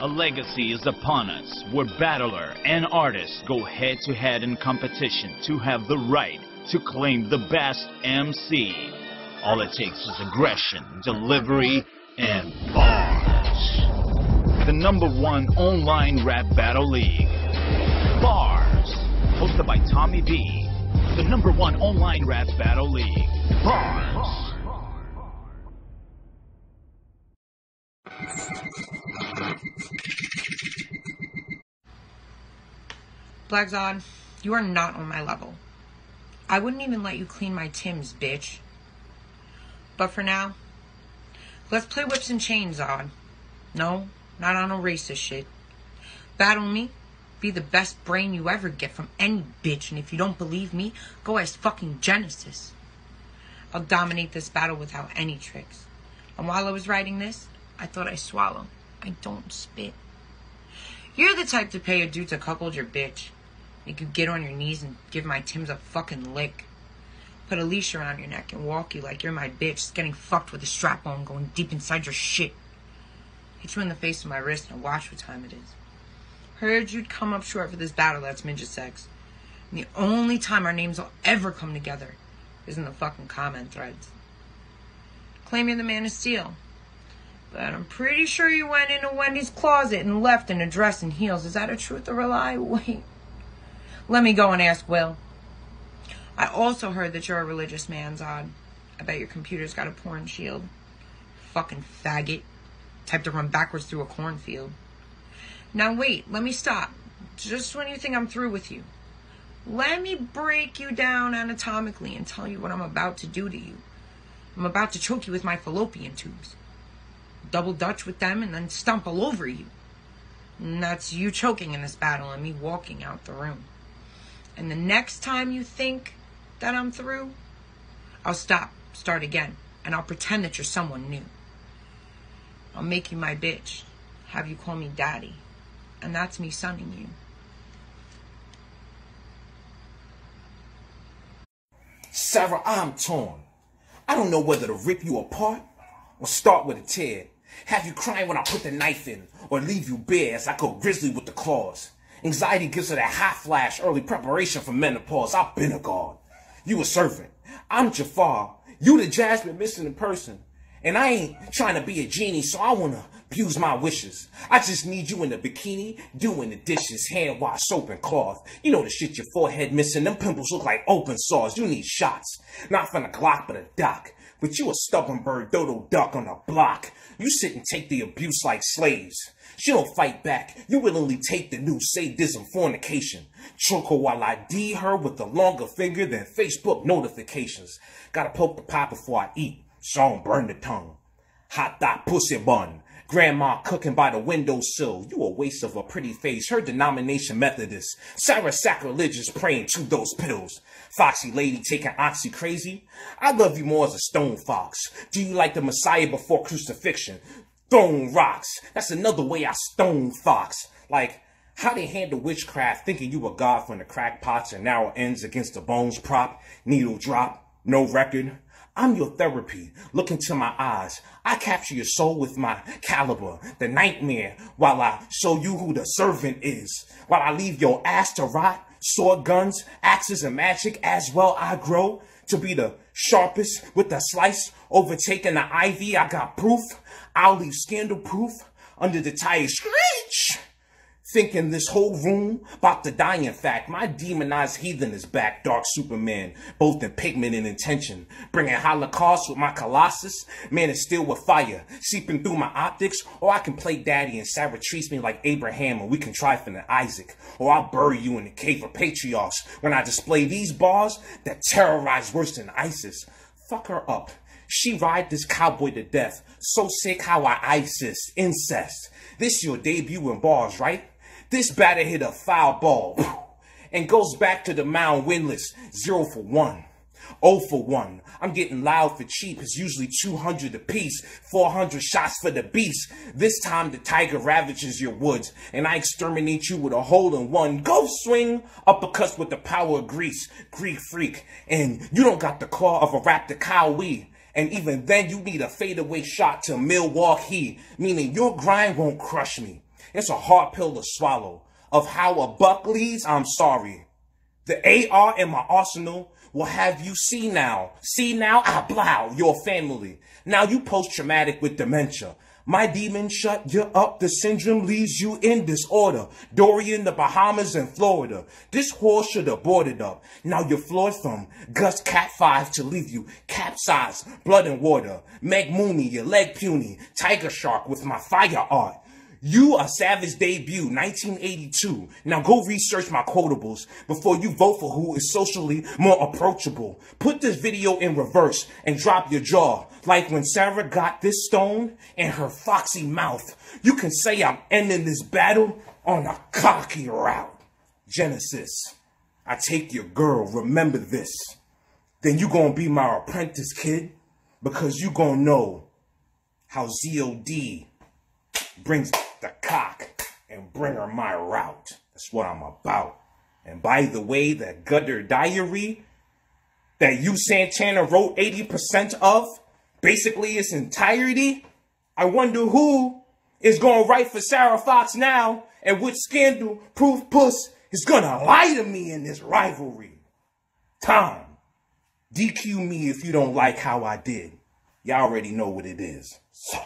A legacy is upon us where battler and artist go head to head in competition to have the right to claim the best MC. All it takes is aggression, delivery, and bars. The number one online rap battle league. Bars. Hosted by Tommy B. The number one online rap battle league. Bars. Black you are not on my level. I wouldn't even let you clean my Tims, bitch. But for now, let's play whips and chains, Zod. No, not on no racist shit. Battle me, be the best brain you ever get from any bitch, and if you don't believe me, go ask fucking Genesis. I'll dominate this battle without any tricks. And while I was writing this, I thought I swallow. I don't spit. You're the type to pay a dude to cuckold your bitch. Make you get on your knees and give my Tims a fucking lick. Put a leash around your neck and walk you like you're my bitch, just getting fucked with a strap on going deep inside your shit. Hit you in the face with my wrist and watch what time it is. Heard you'd come up short for this battle, that's midget sex. And the only time our names will ever come together is in the fucking comment threads. Claim you're the man of steel. But I'm pretty sure you went into Wendy's closet and left in a dress and heels. Is that a truth or a lie? Wait. Let me go and ask Will. I also heard that you're a religious man, Zod. I bet your computer's got a porn shield. Fucking faggot. Type to run backwards through a cornfield. Now wait, let me stop. Just when you think I'm through with you. Let me break you down anatomically and tell you what I'm about to do to you. I'm about to choke you with my fallopian tubes. Double Dutch with them and then stomp all over you. And that's you choking in this battle and me walking out the room. And the next time you think that I'm through, I'll stop, start again, and I'll pretend that you're someone new. I'll make you my bitch, have you call me daddy, and that's me sunning you. Sarah, I'm torn. I don't know whether to rip you apart or start with a tear. Have you crying when I put the knife in, or leave you bare as I go grizzly with the claws. Anxiety gives her that hot flash, early preparation for menopause. I've been a god. You a servant. I'm Jafar. You the Jasmine missing in person. And I ain't trying to be a genie, so I wanna abuse my wishes. I just need you in the bikini, doing the dishes, hand wash, soap, and cloth. You know the shit your forehead missing, them pimples look like open saws. You need shots. Not from the Glock, but a doc. But you a stubborn bird, dodo duck on a block. You sit and take the abuse like slaves. She don't fight back. You willingly take the new sadism fornication. Choke her while I D her with a longer finger than Facebook notifications. Gotta poke the pie before I eat, so I don't burn the tongue. Hot dot pussy bun. Grandma cooking by the windowsill. You a waste of a pretty face. Her denomination Methodist. Sarah sacrilegious praying to those pills. Foxy lady taking oxy crazy. I love you more as a stone fox. Do you like the Messiah before crucifixion? Throwing rocks. That's another way I stone fox. Like, how they handle witchcraft thinking you a god from the crackpots and narrow ends against the bones prop, needle drop, no record. I'm your therapy. Look into my eyes. I capture your soul with my caliber, the nightmare, while I show you who the servant is. While I leave your ass to rot, sword guns, axes, and magic as well I grow to be the sharpest with the slice, overtaking the ivy. I got proof. I'll leave scandal proof under the tire screech thinking this whole room about to die. In fact, my demonized heathen is back, Dark Superman, both in pigment and intention. Bringing Holocaust with my Colossus, man is still with fire, seeping through my optics, or I can play daddy and Sarah treats me like Abraham and we can try for Isaac, or I'll bury you in the cave of patriarchs when I display these bars that terrorize worse than ISIS. Fuck her up. She ride this cowboy to death. So sick how I ISIS, incest. This your debut in bars, right? This batter hit a foul ball and goes back to the mound winless. Zero for one. Oh for one. I'm getting loud for cheap. It's usually 200 apiece. 400 shots for the beast. This time the tiger ravages your woods and I exterminate you with a hole in one. Go swing uppercuts with the power of grease. Greek freak. And you don't got the claw of a raptor Kawhi. And even then you need a fadeaway shot to Milwaukee. Meaning your grind won't crush me. It's a hard pill to swallow. Of how a buck leads, I'm sorry. The AR in my arsenal will have you see now. See now, I blow your family. Now you post-traumatic with dementia. My demon shut you up. The syndrome leaves you in disorder. Dorian, the Bahamas, and Florida. This horse should have boarded up. Now you're floored from Gus Cat 5 to leave you capsized, blood and water. Meg Mooney, your leg puny. Tiger Shark with my fire art. You a Savage debut, 1982. Now go research my quotables before you vote for who is socially more approachable. Put this video in reverse and drop your jaw. Like when Sarah got this stone in her foxy mouth. You can say I'm ending this battle on a cocky route. Genesis, I take your girl, remember this. Then you gonna be my apprentice, kid. Because you gonna know how ZOD brings cock and bring her my route. That's what I'm about. And by the way, that gutter diary that you Santana wrote 80% of, basically its entirety, I wonder who is going to write for Sarah Fox now and which scandal proof puss is going to lie to me in this rivalry. Tom, DQ me if you don't like how I did. Y'all already know what it is. So.